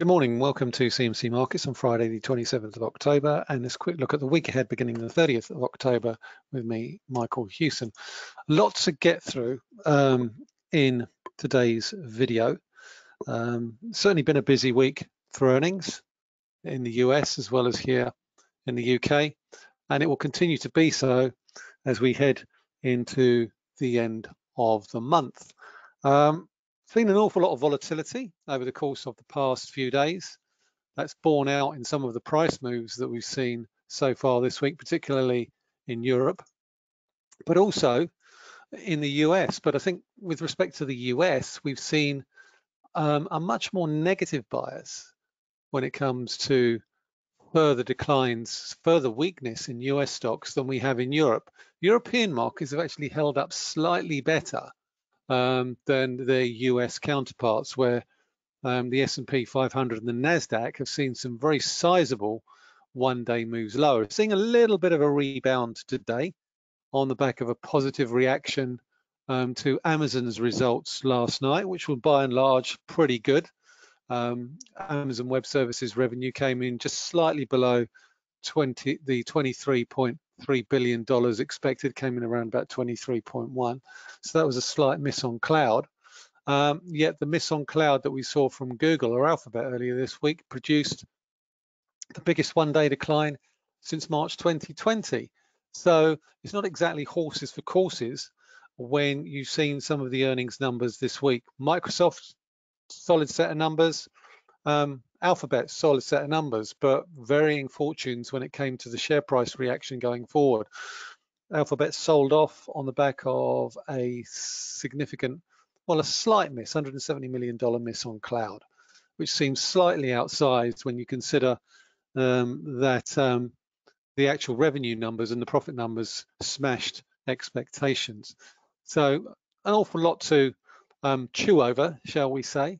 Good morning, welcome to CMC Markets on Friday the 27th of October and this quick look at the week ahead beginning the 30th of October with me, Michael Hewson. Lots to get through um, in today's video. Um, certainly been a busy week for earnings in the US as well as here in the UK and it will continue to be so as we head into the end of the month. Um, seen an awful lot of volatility over the course of the past few days. That's borne out in some of the price moves that we've seen so far this week, particularly in Europe, but also in the US. But I think with respect to the US, we've seen um, a much more negative bias when it comes to further declines, further weakness in US stocks than we have in Europe. European markets have actually held up slightly better um, than their US counterparts, where um, the S&P 500 and the Nasdaq have seen some very sizable one-day moves lower. Seeing a little bit of a rebound today on the back of a positive reaction um, to Amazon's results last night, which were by and large pretty good. Um, Amazon Web Services revenue came in just slightly below 20, the 23.3 billion dollars expected came in around about 23.1. So that was a slight miss on cloud. Um, yet the miss on cloud that we saw from Google or Alphabet earlier this week produced the biggest one-day decline since March 2020. So it's not exactly horses for courses when you've seen some of the earnings numbers this week. Microsoft, solid set of numbers. Um, Alphabet, solid set of numbers, but varying fortunes when it came to the share price reaction going forward. Alphabet sold off on the back of a significant, well, a slight miss, $170 million miss on cloud, which seems slightly outsized when you consider um, that um, the actual revenue numbers and the profit numbers smashed expectations. So an awful lot to um, chew over, shall we say.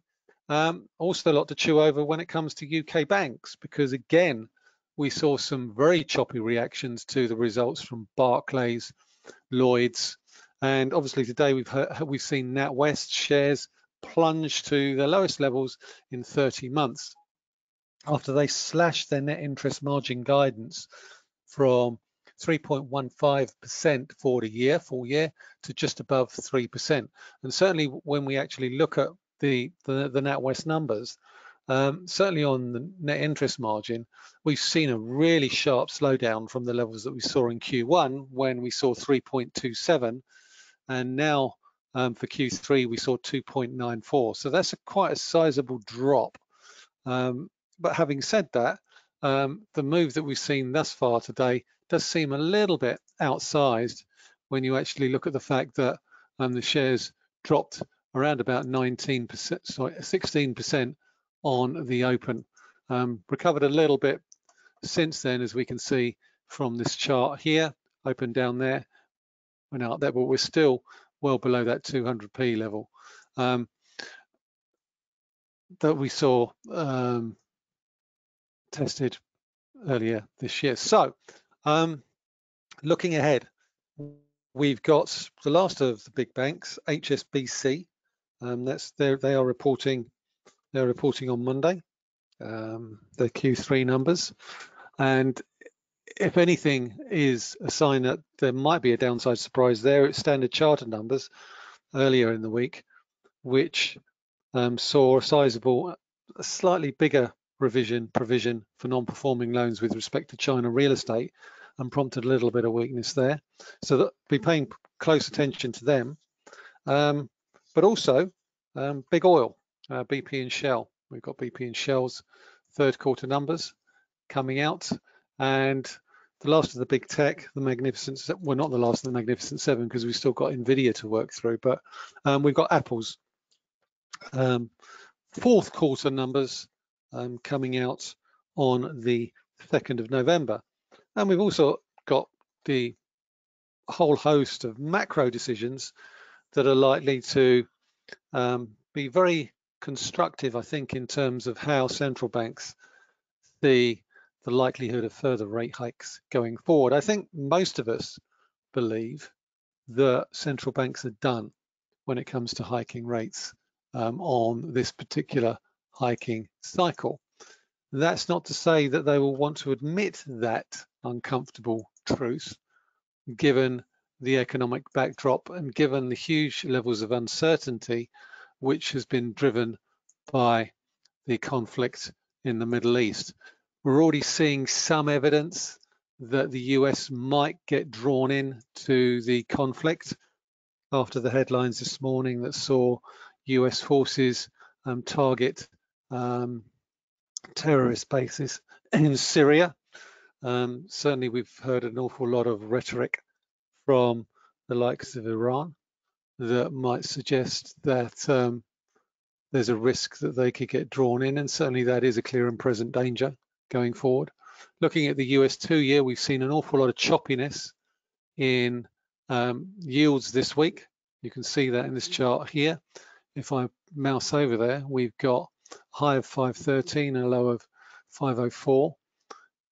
Um, also a lot to chew over when it comes to UK banks, because again, we saw some very choppy reactions to the results from Barclays, Lloyds, and obviously today we've heard, we've seen NatWest shares plunge to their lowest levels in 30 months after they slashed their net interest margin guidance from 3.15% for the year, full year, to just above 3%. And certainly when we actually look at the, the, the NatWest numbers, um, certainly on the net interest margin, we've seen a really sharp slowdown from the levels that we saw in Q1 when we saw 3.27 and now um, for Q3 we saw 2.94. So that's a quite a sizable drop. Um, but having said that, um, the move that we've seen thus far today does seem a little bit outsized when you actually look at the fact that um, the shares dropped around about 19%, sorry, 16% on the open. Um, recovered a little bit since then, as we can see from this chart here, open down there, went out there, but we're still well below that 200p level um, that we saw um, tested earlier this year. So, um, looking ahead, we've got the last of the big banks, HSBC, um, that's they are reporting they're reporting on Monday um, the Q3 numbers, and if anything is a sign that there might be a downside surprise there, it's Standard Chartered numbers earlier in the week, which um, saw a sizable, a slightly bigger revision provision for non-performing loans with respect to China real estate and prompted a little bit of weakness there. So that be paying close attention to them. Um, but also um, big oil, uh, BP and Shell. We've got BP and Shell's third quarter numbers coming out, and the last of the big tech, the Magnificent, well, not the last of the Magnificent Seven because we've still got Nvidia to work through, but um, we've got Apple's um, fourth quarter numbers um, coming out on the 2nd of November. And we've also got the whole host of macro decisions that are likely to um, be very constructive, I think, in terms of how central banks see the likelihood of further rate hikes going forward. I think most of us believe that central banks are done when it comes to hiking rates um, on this particular hiking cycle. That's not to say that they will want to admit that uncomfortable truth, given the economic backdrop and given the huge levels of uncertainty which has been driven by the conflict in the Middle East. We're already seeing some evidence that the US might get drawn in to the conflict after the headlines this morning that saw US forces um, target um, terrorist bases in Syria. Um, certainly, we've heard an awful lot of rhetoric from the likes of Iran that might suggest that um, there's a risk that they could get drawn in, and certainly that is a clear and present danger going forward. Looking at the US two-year, we've seen an awful lot of choppiness in um, yields this week. You can see that in this chart here. If I mouse over there, we've got high of 513 and a low of 504.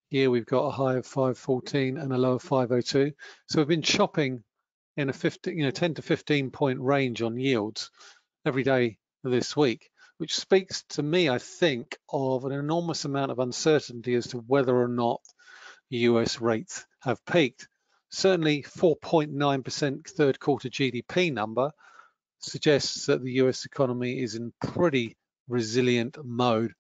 Here we've got a high of 514 and a low of 502. So we've been chopping in a 15, you know, 10 to 15 point range on yields every day this week, which speaks to me, I think, of an enormous amount of uncertainty as to whether or not US rates have peaked. Certainly 4.9% third quarter GDP number suggests that the US economy is in pretty resilient mode.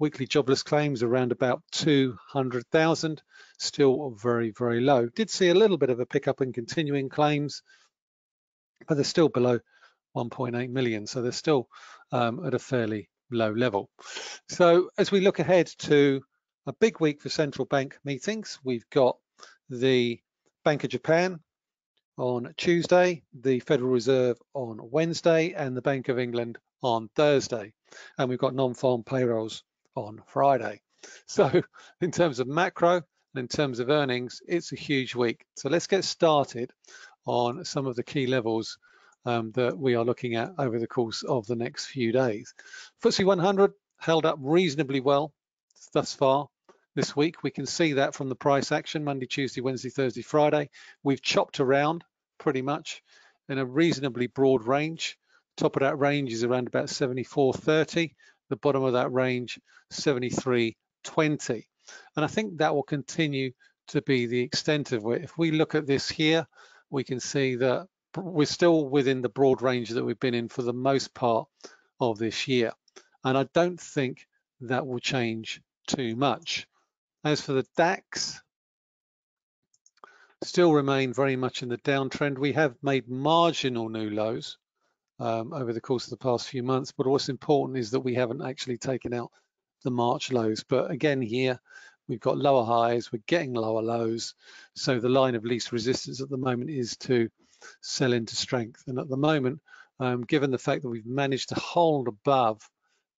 Weekly jobless claims around about 200,000, still very, very low. Did see a little bit of a pickup in continuing claims, but they're still below 1.8 million, so they're still um, at a fairly low level. So as we look ahead to a big week for central bank meetings, we've got the Bank of Japan on Tuesday, the Federal Reserve on Wednesday, and the Bank of England on Thursday. And we've got non-farm payrolls on Friday. So in terms of macro and in terms of earnings, it's a huge week. So let's get started on some of the key levels um, that we are looking at over the course of the next few days. FTSE 100 held up reasonably well thus far this week. We can see that from the price action Monday, Tuesday, Wednesday, Thursday, Friday. We've chopped around pretty much in a reasonably broad range. Top of that range is around about 74.30. The bottom of that range, 73.20. And I think that will continue to be the extent of it. If we look at this here, we can see that we're still within the broad range that we've been in for the most part of this year. And I don't think that will change too much. As for the DAX, still remain very much in the downtrend. We have made marginal new lows um, over the course of the past few months, but what's important is that we haven't actually taken out the March lows. But again, here we've got lower highs, we're getting lower lows. So the line of least resistance at the moment is to sell into strength. And at the moment, um, given the fact that we've managed to hold above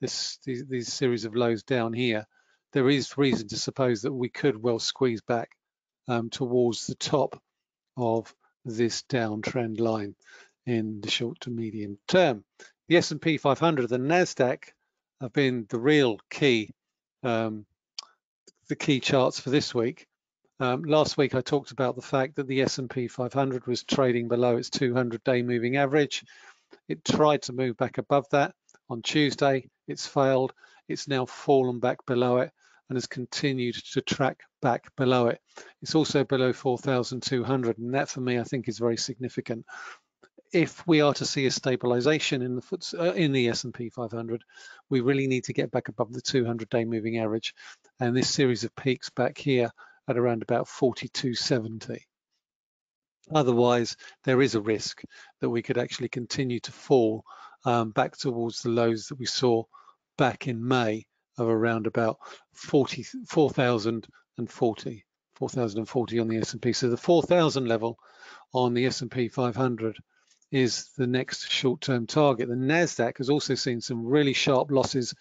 this these, these series of lows down here, there is reason to suppose that we could well squeeze back um, towards the top of this downtrend line in the short to medium term. The S&P 500, the Nasdaq have been the real key, um, the key charts for this week. Um, last week I talked about the fact that the S&P 500 was trading below its 200-day moving average. It tried to move back above that on Tuesday. It's failed. It's now fallen back below it and has continued to track back below it. It's also below 4,200 and that for me I think is very significant. If we are to see a stabilization in the uh, in the S&P 500, we really need to get back above the 200-day moving average and this series of peaks back here at around about 4270. Otherwise, there is a risk that we could actually continue to fall um, back towards the lows that we saw back in May of around about 40, 4,040, 4,040 on the S&P. So the 4,000 level on the S&P 500 is the next short-term target. The NASDAQ has also seen some really sharp losses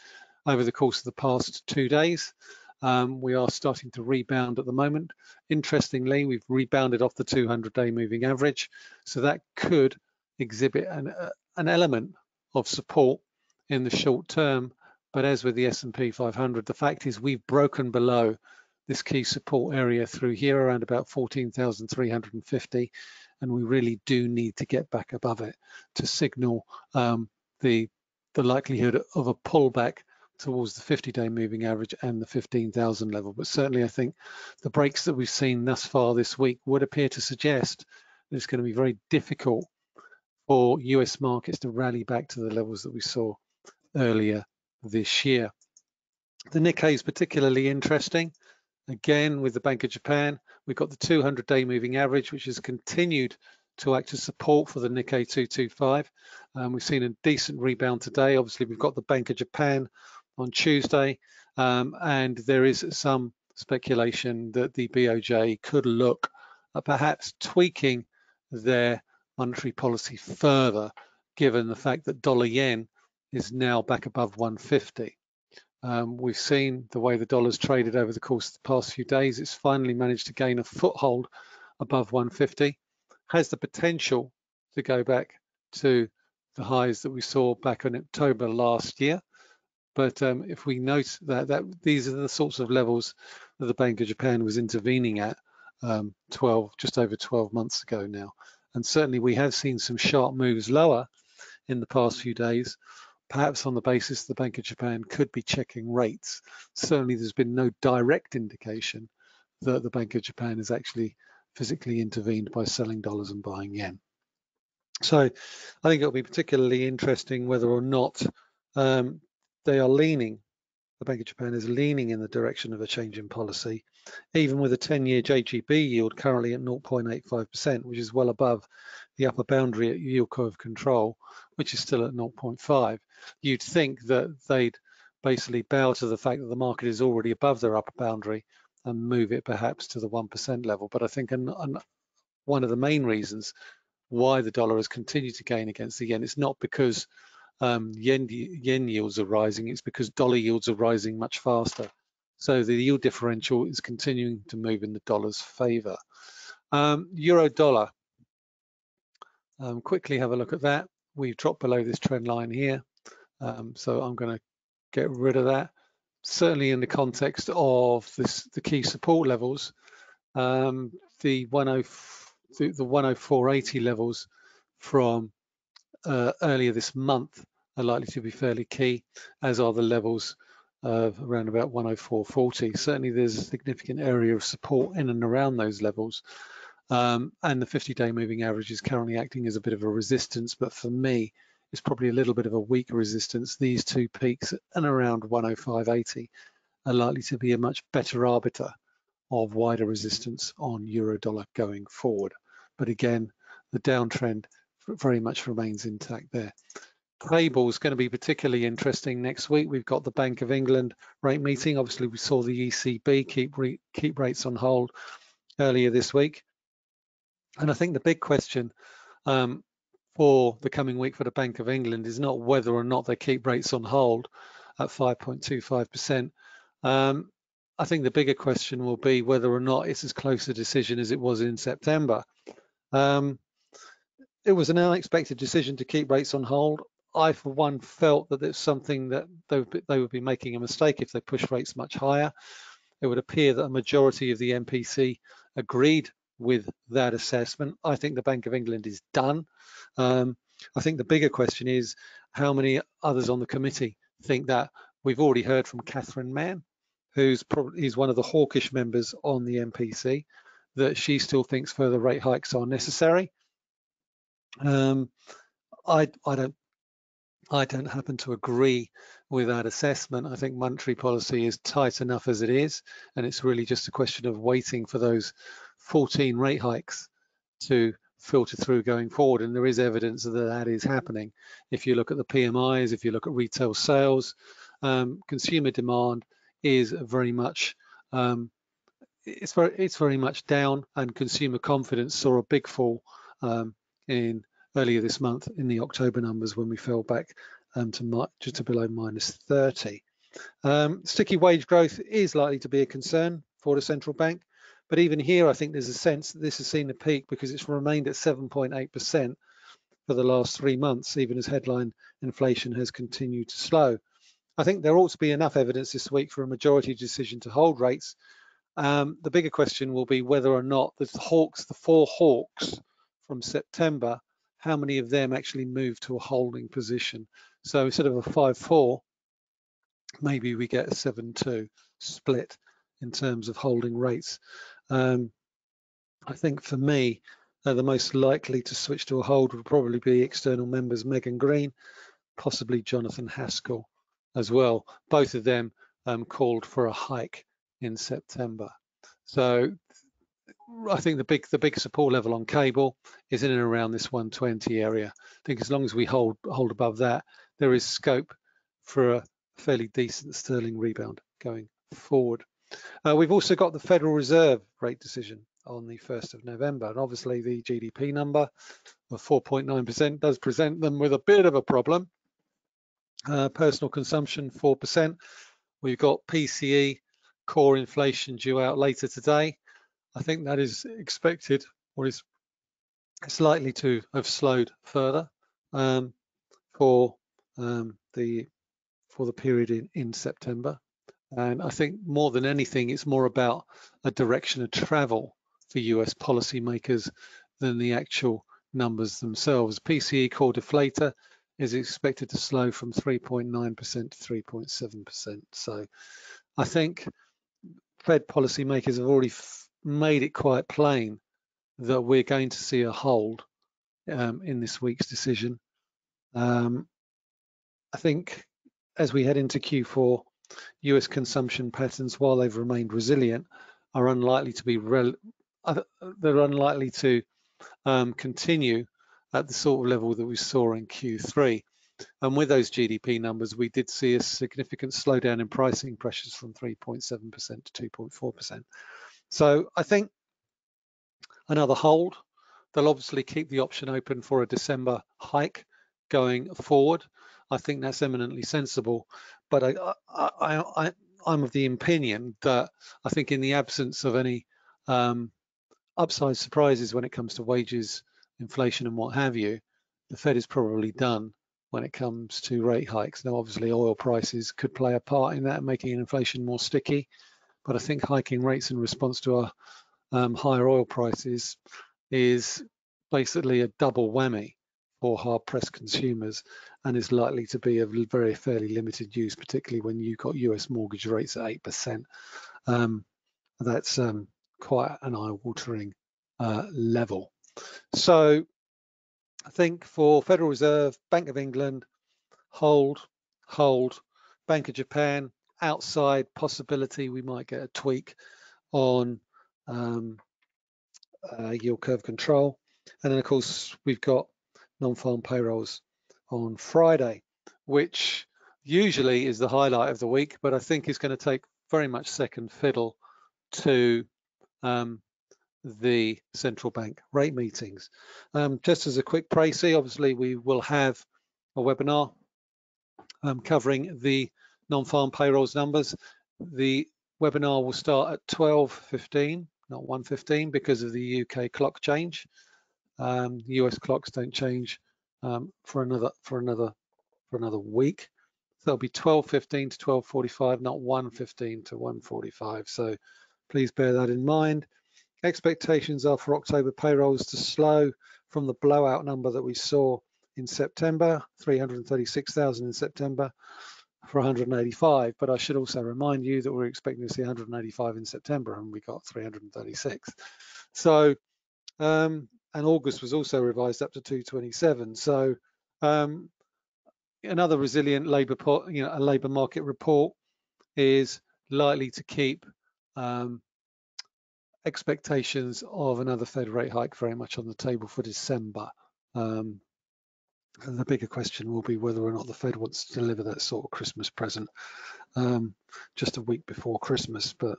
over the course of the past two days. Um, we are starting to rebound at the moment. Interestingly, we've rebounded off the 200-day moving average, so that could exhibit an, uh, an element of support in the short term but as with the S&P 500, the fact is we've broken below this key support area through here around about 14,350 and we really do need to get back above it to signal um, the the likelihood of a pullback towards the 50-day moving average and the 15,000 level. But certainly I think the breaks that we've seen thus far this week would appear to suggest that it's going to be very difficult for US markets to rally back to the levels that we saw earlier this year. The Nikkei is particularly interesting. Again, with the Bank of Japan, we've got the 200-day moving average, which has continued to act as support for the Nikkei 225. Um, we've seen a decent rebound today. Obviously, we've got the Bank of Japan on Tuesday, um, and there is some speculation that the BOJ could look at perhaps tweaking their monetary policy further, given the fact that dollar yen is now back above 150. Um, we've seen the way the dollar's traded over the course of the past few days. It's finally managed to gain a foothold above 150, has the potential to go back to the highs that we saw back in October last year. But um, if we note that, that these are the sorts of levels that the Bank of Japan was intervening at um, 12, just over 12 months ago now. And certainly we have seen some sharp moves lower in the past few days, perhaps on the basis the Bank of Japan could be checking rates. Certainly there's been no direct indication that the Bank of Japan has actually physically intervened by selling dollars and buying yen. So I think it'll be particularly interesting whether or not um, they are leaning, the Bank of Japan is leaning in the direction of a change in policy, even with a 10-year JGB yield currently at 0.85%, which is well above the upper boundary at yield curve control, which is still at 0.5. You'd think that they'd basically bow to the fact that the market is already above their upper boundary and move it perhaps to the 1% level. But I think an, an, one of the main reasons why the dollar has continued to gain against the yen is not because um, yen, yen yields are rising, it's because dollar yields are rising much faster. So the yield differential is continuing to move in the dollar's favor. Um, Euro dollar, um, quickly have a look at that. We've dropped below this trend line here. Um, so I'm going to get rid of that. Certainly in the context of this, the key support levels, um, the, 10, the, the 104.80 levels from uh, earlier this month are likely to be fairly key, as are the levels of around about 104.40. Certainly there's a significant area of support in and around those levels. Um, and the 50-day moving average is currently acting as a bit of a resistance, but for me, it's probably a little bit of a weaker resistance. These two peaks and around 105.80 are likely to be a much better arbiter of wider resistance on euro dollar going forward. But again, the downtrend very much remains intact there. Cable is going to be particularly interesting next week. We've got the Bank of England rate meeting. Obviously, we saw the ECB keep keep rates on hold earlier this week, and I think the big question um, for the coming week for the Bank of England is not whether or not they keep rates on hold at 5.25%. Um, I think the bigger question will be whether or not it's as close a decision as it was in September. Um, it was an unexpected decision to keep rates on hold. I, for one, felt that it's something that they would, be, they would be making a mistake if they push rates much higher. It would appear that a majority of the MPC agreed with that assessment. I think the Bank of England is done. Um, I think the bigger question is how many others on the committee think that. We've already heard from Catherine Mann, who's probably is one of the hawkish members on the MPC, that she still thinks further rate hikes are necessary. Um, I, I don't I don't happen to agree with that assessment. I think monetary policy is tight enough as it is, and it's really just a question of waiting for those 14 rate hikes to filter through going forward. And there is evidence that that is happening. If you look at the PMIs, if you look at retail sales, um, consumer demand is very much um, it's very it's very much down, and consumer confidence saw a big fall um, in earlier this month in the October numbers when we fell back um, to just to below minus 30. Um, sticky wage growth is likely to be a concern for the central bank, but even here I think there's a sense that this has seen a peak because it's remained at 7.8% for the last three months, even as headline inflation has continued to slow. I think there ought to be enough evidence this week for a majority decision to hold rates. Um, the bigger question will be whether or not the hawks, the four hawks from September, how many of them actually move to a holding position. So instead of a 5-4, maybe we get a 7-2 split in terms of holding rates. Um, I think for me, uh, the most likely to switch to a hold would probably be external members Megan Greene, possibly Jonathan Haskel as well. Both of them um, called for a hike in September. So I think the big the big support level on cable is in and around this 120 area. I think as long as we hold hold above that, there is scope for a fairly decent sterling rebound going forward. Uh, we've also got the Federal Reserve rate decision on the 1st of November, and obviously the GDP number of 4.9% does present them with a bit of a problem. Uh, personal consumption 4%. We've got PCE core inflation due out later today. I think that is expected or is it's likely to have slowed further um, for um, the for the period in, in September. And I think more than anything, it's more about a direction of travel for US policymakers than the actual numbers themselves. PCE core deflator is expected to slow from 3.9% to 3.7%. So I think Fed policymakers have already made it quite plain that we're going to see a hold um, in this week's decision. Um, I think as we head into Q4, US consumption patterns, while they've remained resilient, are unlikely to be uh, they're unlikely to um, continue at the sort of level that we saw in Q3. And with those GDP numbers, we did see a significant slowdown in pricing pressures from 3.7% to 2.4%. So I think another hold. They'll obviously keep the option open for a December hike going forward. I think that's eminently sensible. But I, I, I, I'm of the opinion that I think in the absence of any um, upside surprises when it comes to wages, inflation and what have you, the Fed is probably done when it comes to rate hikes. Now, obviously, oil prices could play a part in that, making inflation more sticky. But I think hiking rates in response to our um, higher oil prices is basically a double whammy for hard-pressed consumers and is likely to be of very fairly limited use, particularly when you've got US mortgage rates at 8%. Um, that's um, quite an eye-watering uh, level. So I think for Federal Reserve, Bank of England, hold, hold, Bank of Japan, outside possibility we might get a tweak on um, uh, yield curve control. And then of course we've got non-farm payrolls on Friday, which usually is the highlight of the week, but I think is going to take very much second fiddle to um, the central bank rate meetings. Um, just as a quick précis, obviously we will have a webinar um, covering the non-farm payrolls numbers. The webinar will start at 12.15, not 1.15 because of the UK clock change. Um, the US clocks don't change um, for another for another for another week. So it'll be 12.15 to 12.45, not 1.15 to 1.45. So please bear that in mind. Expectations are for October payrolls to slow from the blowout number that we saw in September, 336,000 in September for 185. But I should also remind you that we're expecting to see 185 in September and we got 336. So, um, and August was also revised up to 227. So um, another resilient labour, you know, a labour market report is likely to keep um, expectations of another Fed rate hike very much on the table for December. Um, and the bigger question will be whether or not the Fed wants to deliver that sort of Christmas present um, just a week before Christmas, but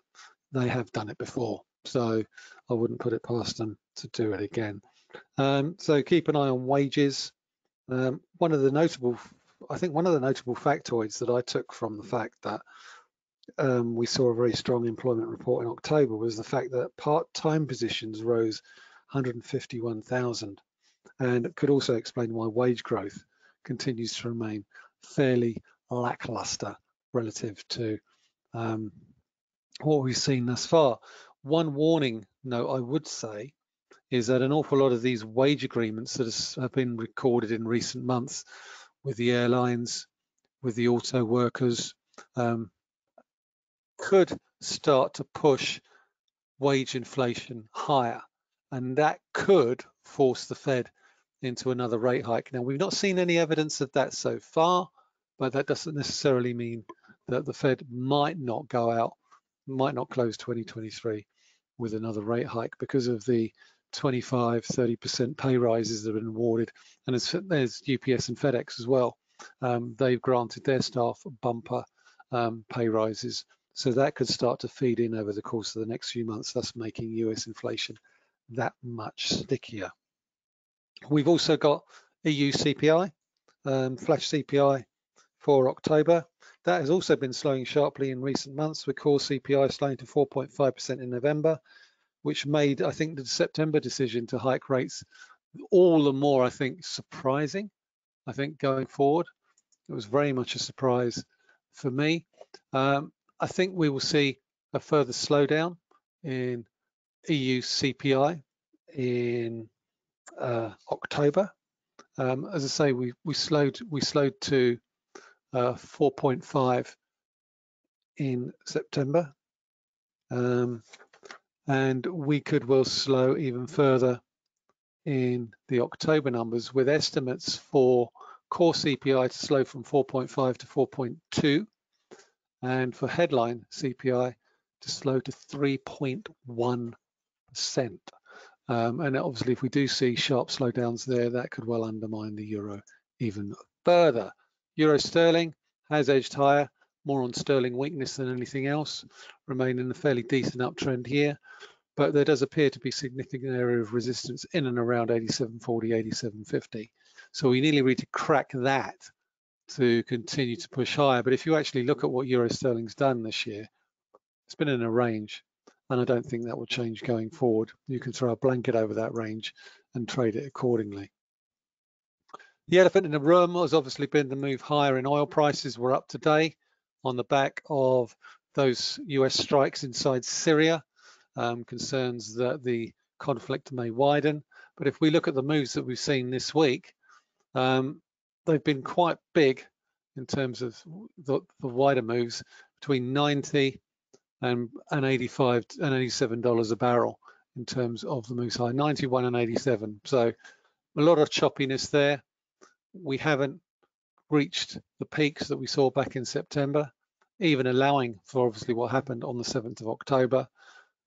they have done it before. So I wouldn't put it past them to do it again. Um, so keep an eye on wages. Um, one of the notable, I think one of the notable factoids that I took from the fact that um, we saw a very strong employment report in October was the fact that part-time positions rose 151,000 and could also explain why wage growth continues to remain fairly lackluster relative to um, what we've seen thus far. One warning note I would say is that an awful lot of these wage agreements that have been recorded in recent months with the airlines, with the auto workers, um, could start to push wage inflation higher, and that could force the Fed into another rate hike. Now, we've not seen any evidence of that so far, but that doesn't necessarily mean that the Fed might not go out, might not close 2023 with another rate hike because of the 25, 30% pay rises that have been awarded. And there's, there's UPS and FedEx as well. Um, they've granted their staff bumper um, pay rises. So that could start to feed in over the course of the next few months, thus making US inflation that much stickier. We've also got EU CPI, um, flash CPI for October. That has also been slowing sharply in recent months, with core CPI slowing to 4.5% in November, which made, I think, the September decision to hike rates all the more, I think, surprising. I think going forward, it was very much a surprise for me. Um, I think we will see a further slowdown in EU CPI in uh, October. Um, as I say, we we slowed we slowed to uh, 4.5 in September, um, and we could well slow even further in the October numbers, with estimates for core CPI to slow from 4.5 to 4.2, and for headline CPI to slow to 3.1 percent. Um, and obviously, if we do see sharp slowdowns there, that could well undermine the euro even further. Euro sterling has edged higher, more on sterling weakness than anything else, remaining a fairly decent uptrend here. But there does appear to be significant area of resistance in and around 87.40, 87.50. So we nearly need to crack that to continue to push higher. But if you actually look at what euro sterling's done this year, it's been in a range and I don't think that will change going forward. You can throw a blanket over that range and trade it accordingly. The elephant in the room has obviously been the move higher in oil prices. We're up today on the back of those US strikes inside Syria, um, concerns that the conflict may widen. But if we look at the moves that we've seen this week, um, they've been quite big in terms of the, the wider moves between 90 and, and 85 and 87 dollars a barrel in terms of the moose high 91 and 87 so a lot of choppiness there. We haven't reached the peaks that we saw back in September even allowing for obviously what happened on the 7th of October.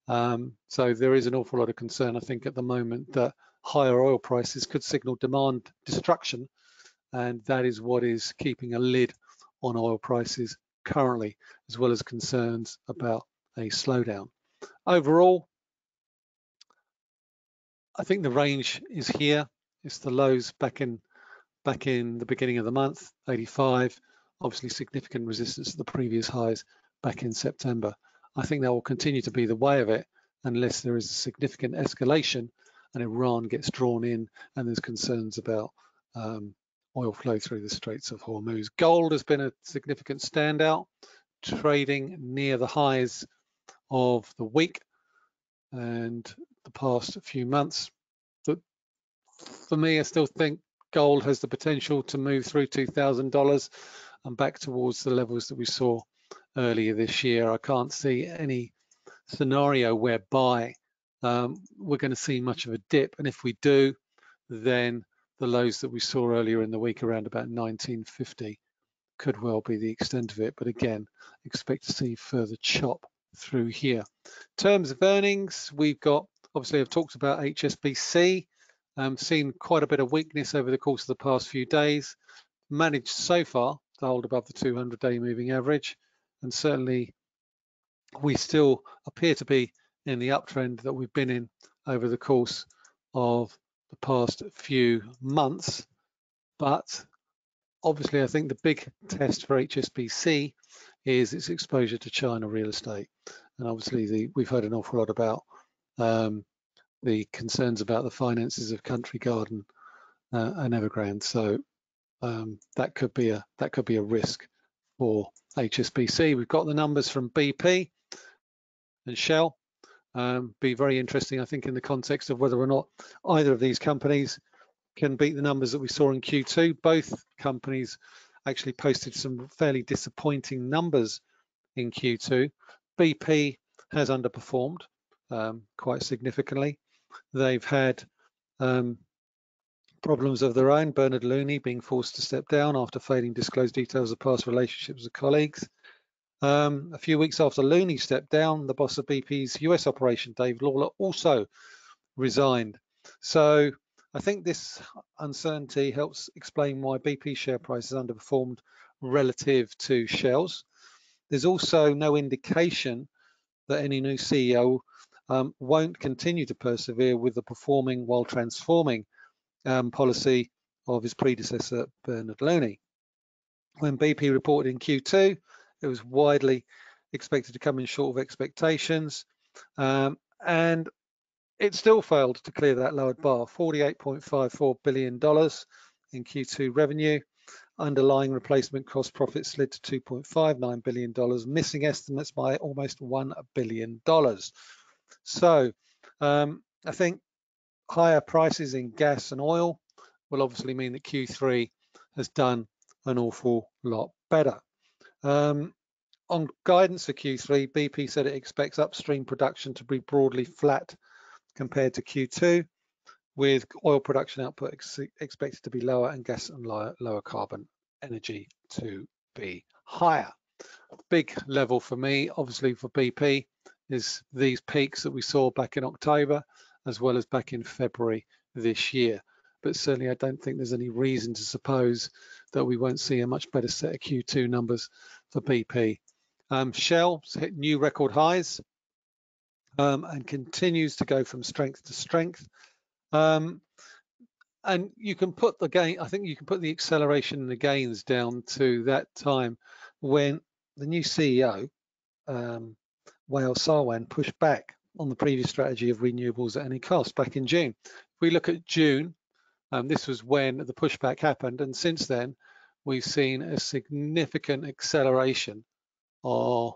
Um, so there is an awful lot of concern I think at the moment that higher oil prices could signal demand destruction and that is what is keeping a lid on oil prices currently, as well as concerns about a slowdown. Overall, I think the range is here. It's the lows back in back in the beginning of the month, 85, obviously significant resistance to the previous highs back in September. I think that will continue to be the way of it unless there is a significant escalation and Iran gets drawn in and there's concerns about um, oil flow through the Straits of Hormuz. Gold has been a significant standout, trading near the highs of the week and the past few months. But for me, I still think gold has the potential to move through $2,000 and back towards the levels that we saw earlier this year. I can't see any scenario whereby um, we're going to see much of a dip. And if we do, then the lows that we saw earlier in the week around about 1950 could well be the extent of it. But again, expect to see further chop through here. In terms of earnings, we've got, obviously I've talked about HSBC, um, seen quite a bit of weakness over the course of the past few days, managed so far to hold above the 200 day moving average. And certainly we still appear to be in the uptrend that we've been in over the course of the past few months. But obviously, I think the big test for HSBC is its exposure to China real estate. And obviously, the, we've heard an awful lot about um, the concerns about the finances of Country Garden uh, and Evergrande. So um, that could be a that could be a risk for HSBC. We've got the numbers from BP and Shell um, be very interesting, I think, in the context of whether or not either of these companies can beat the numbers that we saw in Q2. Both companies actually posted some fairly disappointing numbers in Q2. BP has underperformed um, quite significantly. They've had um, problems of their own, Bernard Looney being forced to step down after failing to disclose details of past relationships with colleagues. Um, a few weeks after Looney stepped down, the boss of BP's US operation, Dave Lawler, also resigned. So I think this uncertainty helps explain why BP share price has underperformed relative to Shell's. There's also no indication that any new CEO um, won't continue to persevere with the performing while transforming um, policy of his predecessor, Bernard Looney. When BP reported in Q2, it was widely expected to come in short of expectations. Um, and it still failed to clear that lowered bar, $48.54 billion in Q2 revenue. Underlying replacement cost profit slid to $2.59 billion, missing estimates by almost $1 billion. So um, I think higher prices in gas and oil will obviously mean that Q3 has done an awful lot better. Um, on guidance for Q3, BP said it expects upstream production to be broadly flat compared to Q2, with oil production output ex expected to be lower and gas and lower, lower carbon energy to be higher. Big level for me, obviously for BP, is these peaks that we saw back in October, as well as back in February this year. But certainly I don't think there's any reason to suppose that we won't see a much better set of Q2 numbers for BP. Um, Shell hit new record highs um, and continues to go from strength to strength. Um, and you can put the gain, I think you can put the acceleration and the gains down to that time when the new CEO, um, Wael Sawan, pushed back on the previous strategy of renewables at any cost back in June. If we look at June, um, this was when the pushback happened, and since then we've seen a significant acceleration or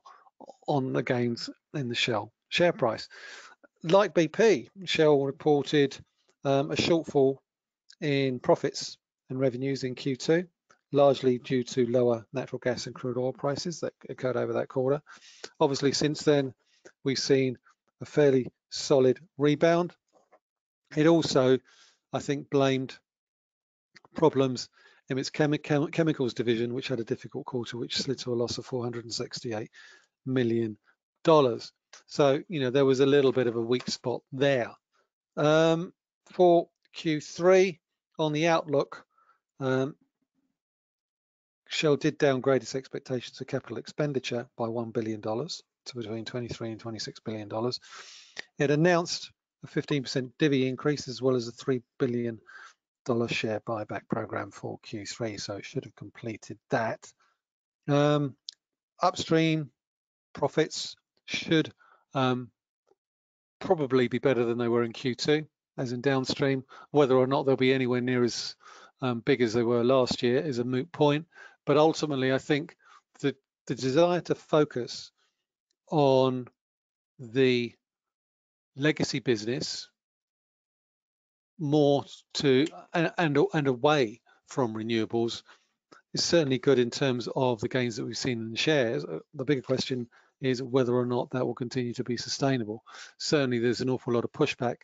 on the gains in the Shell share price. Like BP, Shell reported um, a shortfall in profits and revenues in Q2, largely due to lower natural gas and crude oil prices that occurred over that quarter. Obviously, since then, we've seen a fairly solid rebound. It also, I think, blamed problems in its chemi chem chemicals division, which had a difficult quarter, which slid to a loss of 468 million dollars. So, you know, there was a little bit of a weak spot there. Um, for Q3 on the outlook, um, Shell did downgrade its expectations for capital expenditure by $1 billion to between 23 and 26 billion dollars. It announced a 15% divvy increase as well as a $3 billion share buyback program for Q3, so it should have completed that. Um, upstream profits should um, probably be better than they were in Q2, as in downstream. Whether or not they'll be anywhere near as um, big as they were last year is a moot point. But ultimately, I think the, the desire to focus on the legacy business more to and, and, and away from renewables is certainly good in terms of the gains that we've seen in the shares. Uh, the bigger question is whether or not that will continue to be sustainable. Certainly there's an awful lot of pushback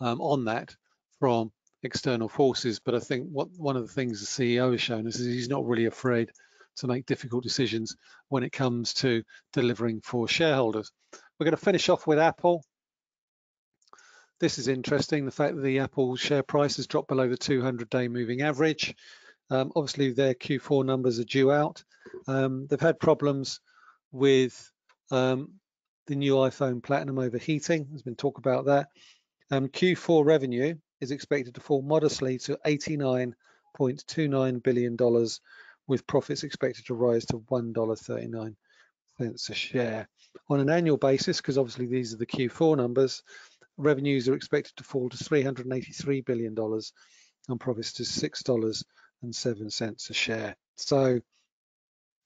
um, on that from external forces, but I think what one of the things the CEO has shown is he's not really afraid to make difficult decisions when it comes to delivering for shareholders. We're going to finish off with Apple. This is interesting, the fact that the Apple share price has dropped below the 200-day moving average. Um, obviously, their Q4 numbers are due out. Um, they've had problems with um, the new iPhone Platinum overheating, there's been talk about that. Um, Q4 revenue is expected to fall modestly to $89.29 billion, with profits expected to rise to $1.39 a share. On an annual basis, because obviously these are the Q4 numbers, revenues are expected to fall to $383 billion and profits to $6.07 a share. So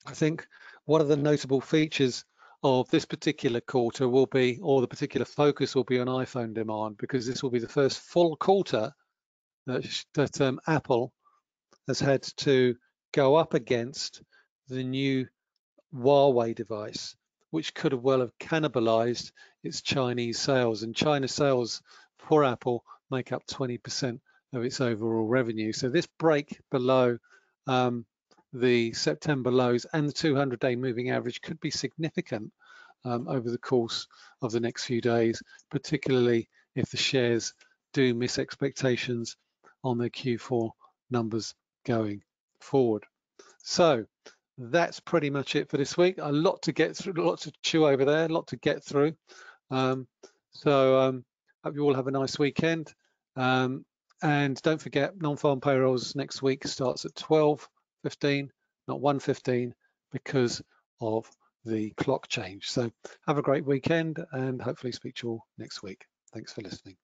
I think one of the notable features of this particular quarter will be, or the particular focus will be on iPhone demand, because this will be the first full quarter that, that um, Apple has had to go up against the new Huawei device, which could have well have cannibalized its Chinese sales. And China sales for Apple make up 20% of its overall revenue. So this break below um, the September lows and the 200-day moving average could be significant um, over the course of the next few days, particularly if the shares do miss expectations on their Q4 numbers going forward. So that's pretty much it for this week. A lot to get through, a lot to chew over there, a lot to get through. Um, so um, hope you all have a nice weekend. Um, and don't forget, non-farm payrolls next week starts at 12.15, not 1.15, because of the clock change. So have a great weekend and hopefully speak to you all next week. Thanks for listening.